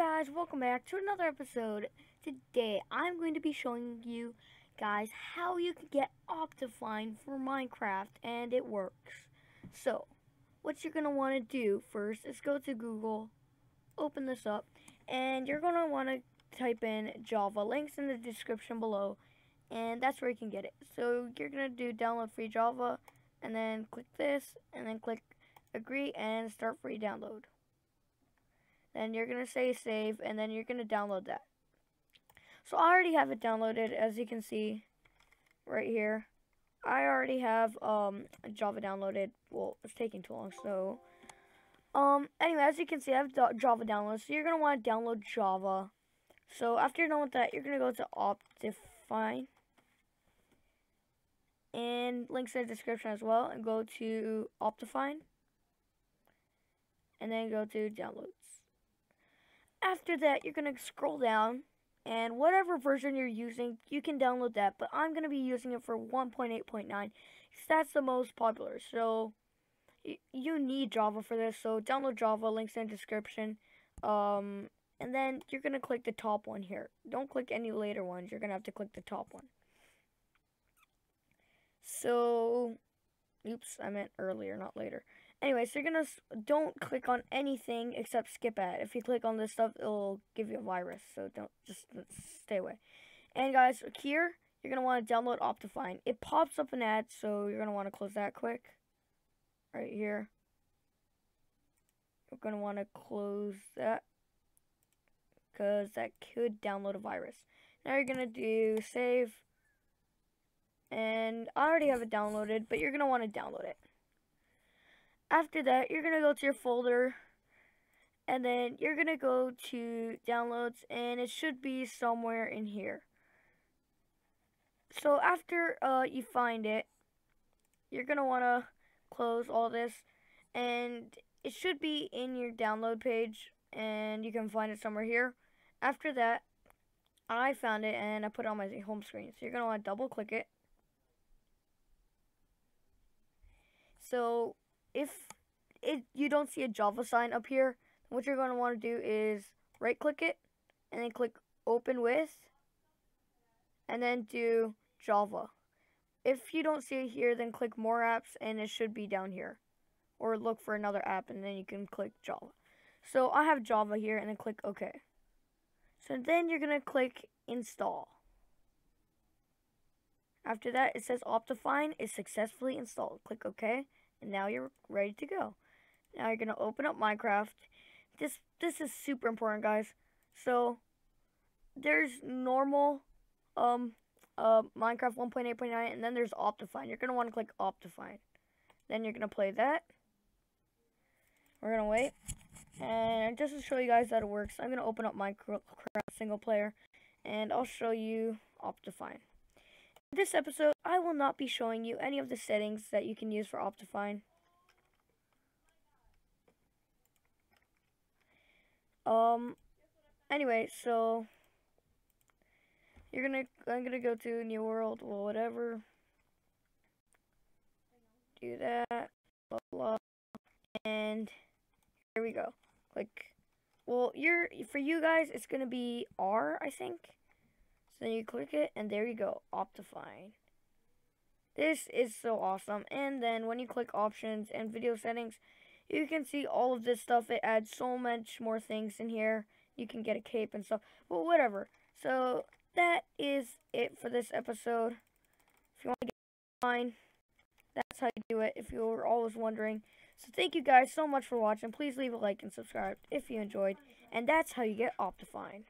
guys, welcome back to another episode. Today, I'm going to be showing you guys how you can get Optifine for Minecraft, and it works. So, what you're going to want to do first is go to Google, open this up, and you're going to want to type in Java. Links in the description below, and that's where you can get it. So, you're going to do download free Java, and then click this, and then click agree, and start free download. Then you're going to say save, and then you're going to download that. So I already have it downloaded, as you can see right here. I already have um, Java downloaded. Well, it's taking too long, so... Um, anyway, as you can see, I have Java downloaded, so you're going to want to download Java. So after you're done with that, you're going to go to Optifine. And links in the description as well, and go to Optifine. And then go to Downloads. After that, you're going to scroll down, and whatever version you're using, you can download that, but I'm going to be using it for 1.8.9, because that's the most popular, so you need Java for this, so download Java, links in the description, um, and then you're going to click the top one here. Don't click any later ones, you're going to have to click the top one. So, oops, I meant earlier, not later. Anyway, so you're gonna don't click on anything except skip ad. If you click on this stuff, it'll give you a virus. So don't just uh, stay away. And guys, here you're gonna want to download Optifine. It pops up an ad, so you're gonna want to close that quick. Right here. You're gonna want to close that because that could download a virus. Now you're gonna do save. And I already have it downloaded, but you're gonna want to download it after that, you're going to go to your folder. And then you're going to go to downloads. And it should be somewhere in here. So after uh, you find it, you're going to want to close all this. And it should be in your download page. And you can find it somewhere here. After that, I found it and I put it on my home screen. So you're going to want to double click it. So if it you don't see a Java sign up here, what you're going to want to do is right click it and then click open with and then do Java. If you don't see it here, then click more apps and it should be down here. Or look for another app and then you can click Java. So I have Java here and then click OK. So then you're going to click install. After that, it says Optifine is successfully installed. Click OK. And now you're ready to go. Now you're going to open up Minecraft. This this is super important, guys. So there's normal um uh Minecraft 1.8.9 and then there's Optifine. You're going to want to click Optifine. Then you're going to play that. We're going to wait. And just to show you guys that it works, I'm going to open up Minecraft single player and I'll show you Optifine. In this episode, I will not be showing you any of the settings that you can use for Optifine. Um, anyway, so, you're gonna, I'm gonna go to New World, well, whatever. Do that, blah, blah, and here we go. Click, well, you're, for you guys, it's gonna be R, I think. Then you click it, and there you go, Optifine. This is so awesome. And then when you click options and video settings, you can see all of this stuff. It adds so much more things in here. You can get a cape and stuff. but whatever. So that is it for this episode. If you want to get mine, that's how you do it if you were always wondering. So thank you guys so much for watching. Please leave a like and subscribe if you enjoyed. And that's how you get Optifine.